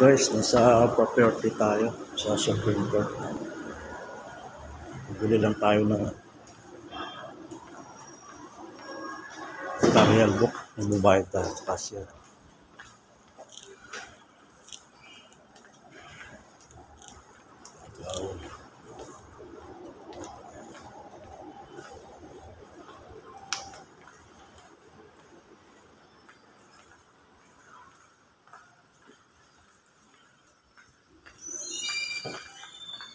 Guys, nasa property tayo sa Supreme Court. Bili lang tayo ng notarial book. Magbabayad tayo sa cashier.